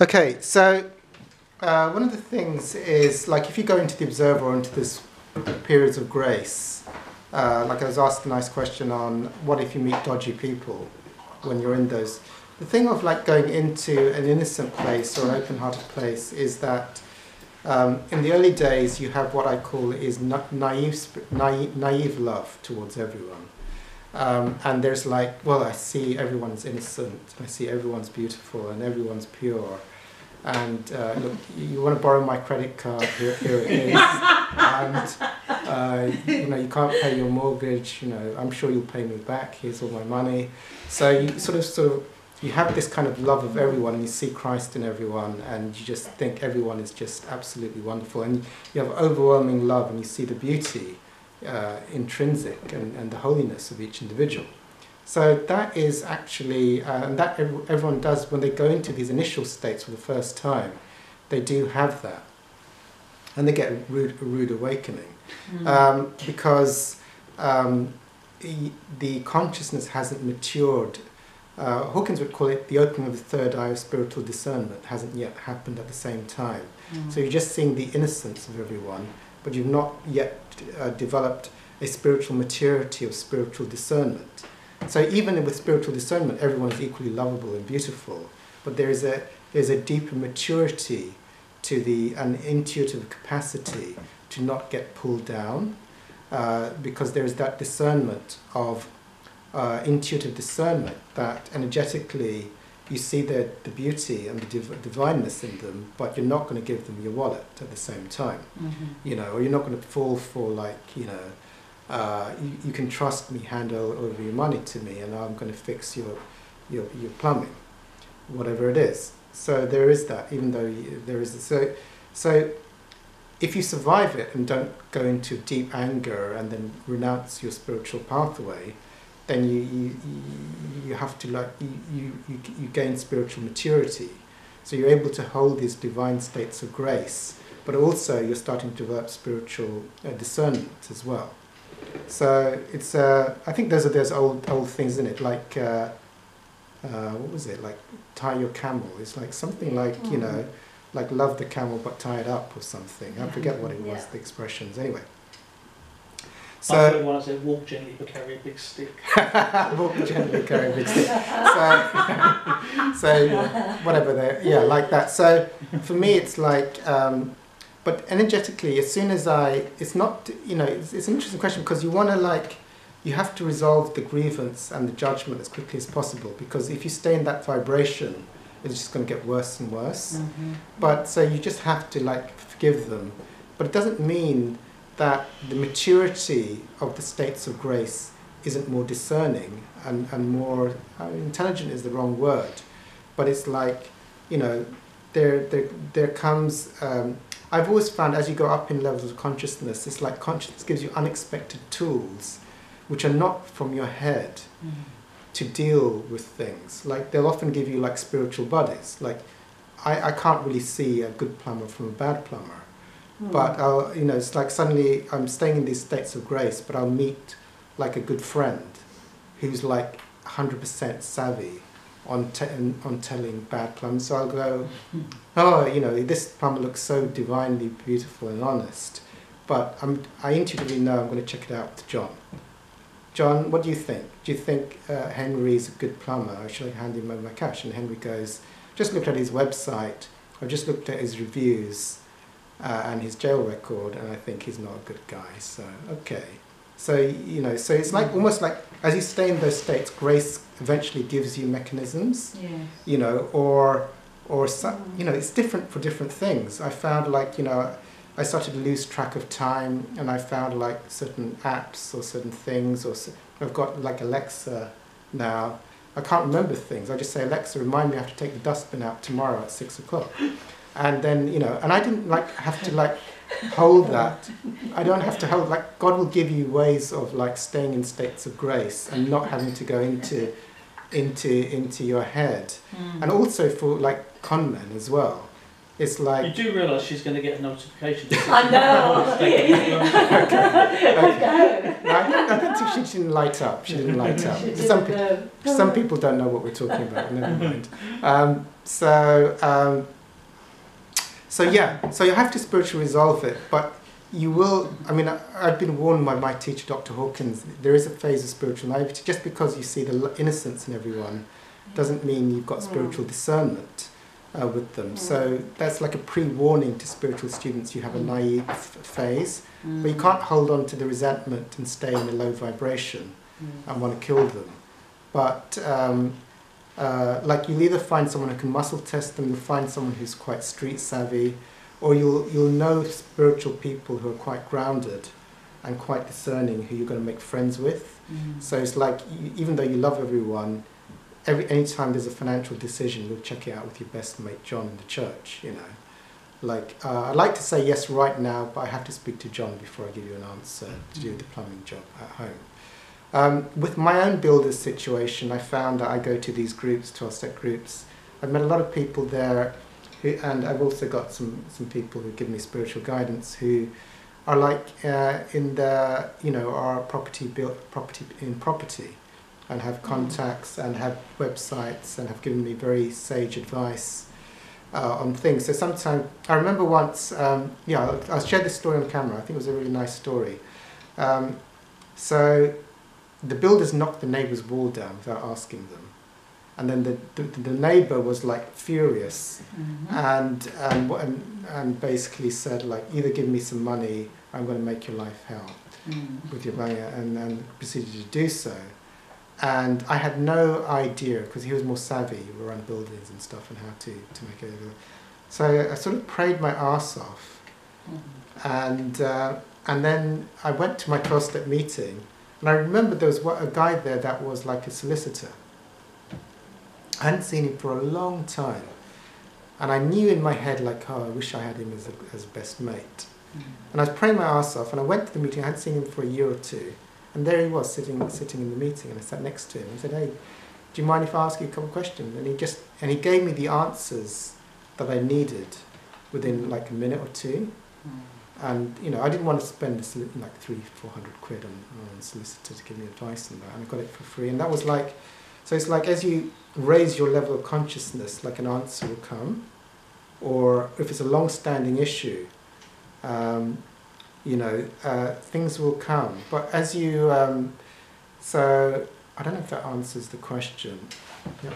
Okay, so uh, one of the things is like if you go into the observer or into this periods of grace, uh, like I was asked a nice question on what if you meet dodgy people when you're in those. The thing of like going into an innocent place or an open-hearted place is that um, in the early days you have what I call is na- naive, naive, naive love towards everyone. Um, and there's like, well, I see everyone's innocent, I see everyone's beautiful, and everyone's pure. And uh, look, you want to borrow my credit card? Here, here it is. and uh, you know, you can't pay your mortgage. You know, I'm sure you'll pay me back. Here's all my money. So you sort of, sort of, you have this kind of love of everyone, and you see Christ in everyone, and you just think everyone is just absolutely wonderful, and you have overwhelming love, and you see the beauty uh, intrinsic and, and the holiness of each individual. So that is actually, uh, and that everyone does when they go into these initial states for the first time, they do have that. And they get a rude, a rude awakening. Mm. Um, because um, the consciousness hasn't matured. Uh, Hawkins would call it the opening of the third eye of spiritual discernment hasn't yet happened at the same time. Mm. So you're just seeing the innocence of everyone, but you've not yet uh, developed a spiritual maturity of spiritual discernment. So even with spiritual discernment, everyone is equally lovable and beautiful, but there is a there's a deeper maturity to the an intuitive capacity to not get pulled down, uh, because there is that discernment of uh, intuitive discernment that energetically you see the, the beauty and the div- divineness in them, but you're not going to give them your wallet at the same time. Mm-hmm. You know, or you're not going to fall for like, you know, uh, you, you, can trust me, hand over your money to me, and I'm going to fix your, your, your plumbing, whatever it is. So there is that, even though you, there is. So, so if you survive it and don't go into deep anger and then renounce your spiritual pathway, then you, you, you have to like you, you, you gain spiritual maturity. So you're able to hold these divine states of grace but also you're starting to develop spiritual uh, discernment as well. So it's uh, I think those are those old old things in it? Like uh, uh, what was it? Like tie your camel. It's like something like you know like love the camel but tie it up or something. I forget what it was yeah. the expressions. Anyway so I when I said walk gently but carry a big stick. walk gently, carry a big stick. So, so whatever they yeah, like that. So for me, it's like, um, but energetically, as soon as I, it's not, you know, it's, it's an interesting question because you want to like, you have to resolve the grievance and the judgment as quickly as possible because if you stay in that vibration, it's just going to get worse and worse. Mm-hmm. But so you just have to like forgive them, but it doesn't mean that the maturity of the states of grace isn't more discerning and, and more I mean, intelligent is the wrong word, but it's like, you know, there, there, there comes, um, I've always found as you go up in levels of consciousness, it's like consciousness gives you unexpected tools which are not from your head mm. to deal with things. Like they'll often give you like spiritual buddies. Like I, I can't really see a good plumber from a bad plumber Mm. But I'll, you know, it's like suddenly I'm staying in these states of grace, but I'll meet like a good friend who's like 100% savvy on, te- on telling bad plums. So I'll go, oh, you know, this plum looks so divinely beautiful and honest. But I'm, I intuitively know I'm going to check it out with John. John, what do you think? Do you think uh, Henry's a good plumber? Or should I hand him over my cash? And Henry goes, just looked at his website. I've just looked at his reviews uh, and his jail record, and I think he's not a good guy. So okay, so you know, so it's like almost like as you stay in those states, grace eventually gives you mechanisms. Yes. You know, or or some, you know, it's different for different things. I found like you know. I started to lose track of time, and I found like certain apps or certain things, or I've got like Alexa now. I can't remember things. I just say, Alexa, remind me I have to take the dustbin out tomorrow at six o'clock and then you know and i didn't like have to like hold that i don't have to hold like god will give you ways of like staying in states of grace and not having to go into into into your head mm. and also for like con men as well it's like You do realise she's going to get a notification. I know. no, I, don't, I don't think she didn't light up. She didn't light up. Some, didn't know. pe- some people don't know what we're talking about. Never mind. Um, so, um, so yeah. So you have to spiritually resolve it, but you will. I mean, I, I've been warned by my teacher, Dr. Hawkins. There is a phase of spiritual naivety. Just because you see the innocence in everyone, doesn't mean you've got mm. spiritual discernment. Uh, with them, mm. so that's like a pre-warning to spiritual students. You have a mm. naive f- phase, but you can't hold on to the resentment and stay in a low vibration and want to kill them. But um, uh, like you'll either find someone who can muscle test them, you'll find someone who's quite street savvy, or you'll you'll know spiritual people who are quite grounded and quite discerning who you're going to make friends with. So it's like you, even though you love everyone, every anytime there's a financial decision, you'll check it out with your best mate John in the church. You know, like uh, I'd like to say yes right now, but I have to speak to John before I give you an answer to do the plumbing job at home. Um, with my own builder's situation, I found that I go to these groups, 12 step groups. I've met a lot of people there, who, and I've also got some, some people who give me spiritual guidance who are like uh, in the, you know, are property built, property in property and have contacts and have websites and have given me very sage advice uh, on things. So sometimes, I remember once, um, yeah, I'll, I'll share this story on camera. I think it was a really nice story. Um, so the builders knocked the neighbour's wall down without asking them. And then the, the, the neighbour was like furious mm-hmm. and, and, and, and basically said like, either give me some money, I'm going to make your life hell mm. with your money, and, and proceeded to do so. And I had no idea because he was more savvy around buildings and stuff and how to, to make it. So I sort of prayed my ass off, mm-hmm. and uh, and then I went to my 12 step meeting, and I remember there was a guy there that was like a solicitor. I hadn't seen him for a long time, and I knew in my head like, oh, I wish I had him as a, as best mate. Mm. And I was praying my ass off, and I went to the meeting. I hadn't seen him for a year or two, and there he was sitting sitting in the meeting, and I sat next to him. I said, "Hey, do you mind if I ask you a couple of questions?" And he just and he gave me the answers that I needed within like a minute or two. Mm. And you know, I didn't want to spend like three, four hundred quid on, on a solicitor to give me advice on that, and I got it for free. And that was like, so it's like as you raise your level of consciousness, like an answer will come, or if it's a long-standing issue, um, you know, uh, things will come. But as you, um, so I don't know if that answers the question. Yeah.